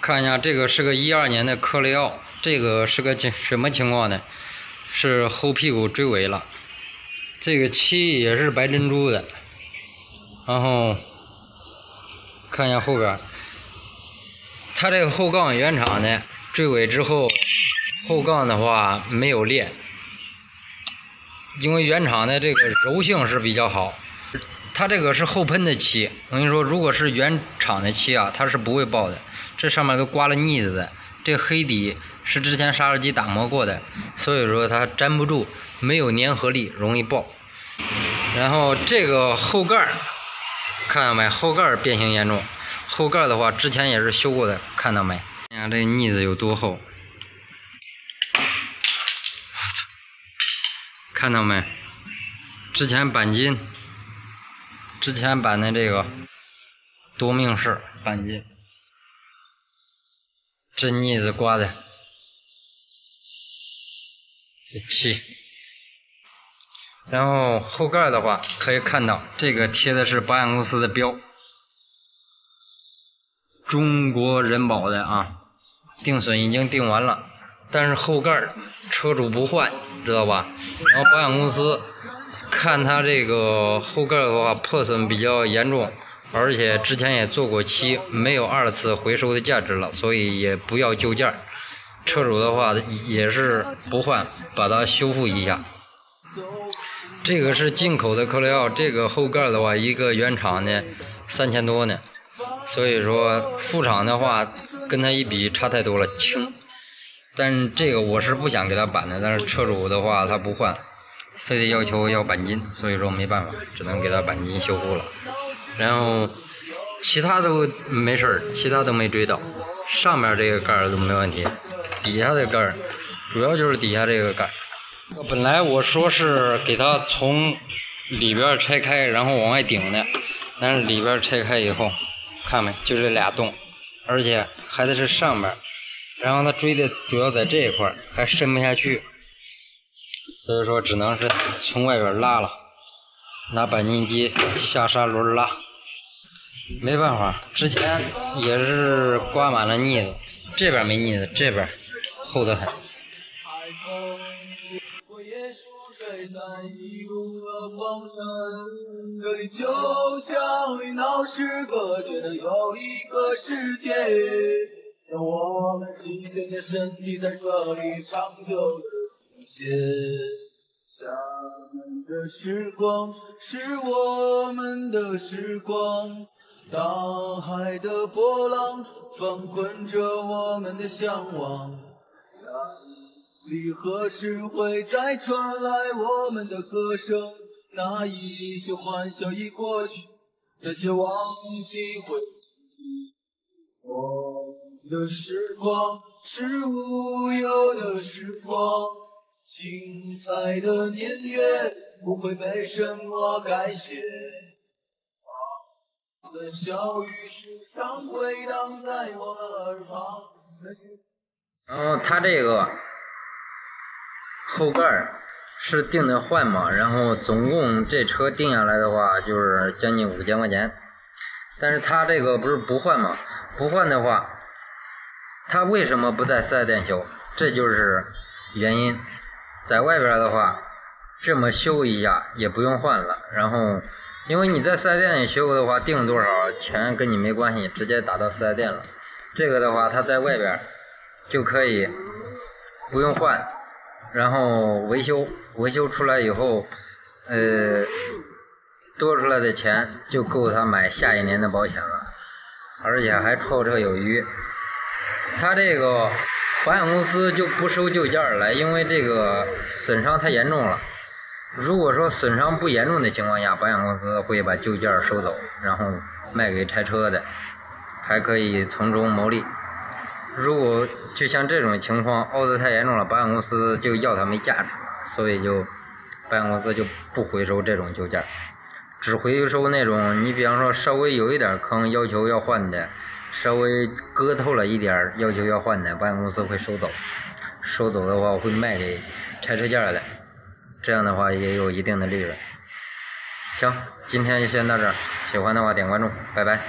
看一下，这个是个一二年的科雷傲，这个是个情什么情况呢？是后屁股追尾了，这个漆也是白珍珠的，然后看一下后边，它这个后杠原厂的，追尾之后后杠的话没有裂，因为原厂的这个柔性是比较好。它这个是后喷的漆，我跟你说，如果是原厂的漆啊，它是不会爆的。这上面都刮了腻子的，这黑底是之前砂石机打磨过的，所以说它粘不住，没有粘合力，容易爆。然后这个后盖，看到没？后盖变形严重。后盖的话，之前也是修过的，看到没？你看这腻子有多厚？看到没？之前钣金。之前版的这个夺命式钣金，这腻子刮的，这漆。然后后盖的话，可以看到这个贴的是保险公司的标，中国人保的啊，定损已经定完了，但是后盖车主不换，知道吧？然后保险公司。看它这个后盖的话，破损比较严重，而且之前也做过漆，没有二次回收的价值了，所以也不要旧件。车主的话也是不换，把它修复一下。这个是进口的克雷奥，这个后盖的话，一个原厂的三千多呢，所以说副厂的话跟它一比差太多了，轻。但这个我是不想给他板的，但是车主的话他不换。非得要求要钣金，所以说没办法，只能给他钣金修复了。然后其他都没事儿，其他都没追到。上面这个盖儿都没问题，底下的盖儿主要就是底下这个盖儿。本来我说是给他从里边拆开，然后往外顶的，但是里边拆开以后，看没，就这俩洞，而且还得是上面，然后他追的主要在这一块，还伸不下去。所以说只能是从外边拉了，拿钣金机下砂轮拉，没办法，之前也是刮满了腻子，这边没腻子，这边厚的很。这里就像与闹市隔绝的又一个世界，让我们疲倦的身体在这里长久。时光是我们的时光，大海的波浪翻滚着我们的向往。那里何时会再传来我们的歌声？那一些欢笑已过去，那些往昔会记。我们的时光是无忧的时光。精彩的年月不会被什么改写，的笑语时常回荡在我们耳旁。然后它这个后盖是定的换嘛，然后总共这车定下来的话就是将近五千块钱，但是它这个不是不换嘛？不换的话，它为什么不在四 S 店修？这就是原因。在外边的话，这么修一下也不用换了。然后，因为你在四 S 店里修的话，定多少钱跟你没关系，直接打到四 S 店了。这个的话，它在外边就可以不用换，然后维修，维修出来以后，呃，多出来的钱就够他买下一年的保险了，而且还绰绰有余。他这个。保险公司就不收旧件了，因为这个损伤太严重了。如果说损伤不严重的情况下，保险公司会把旧件收走，然后卖给拆车的，还可以从中牟利。如果就像这种情况，凹的太严重了，保险公司就要它没价值，所以就保险公司就不回收这种旧件，只回收那种你比方说稍微有一点坑，要求要换的。稍微割透了一点，要求要换的，保险公司会收走。收走的话，我会卖给拆车件的，这样的话也有一定的利润。行，今天就先到这儿，喜欢的话点关注，拜拜。